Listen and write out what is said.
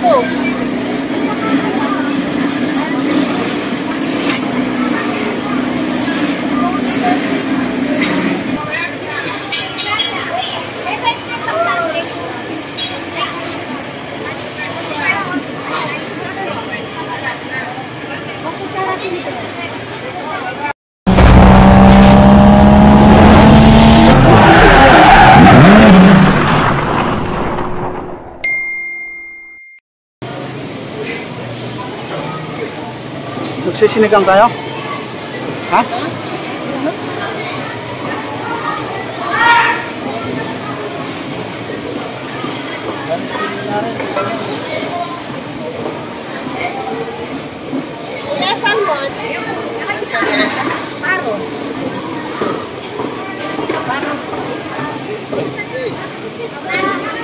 pouco. Magsisinigang tayo? Ha? Nasaan mo? Paro. Nandiyan, Ter. Ter, nandiyan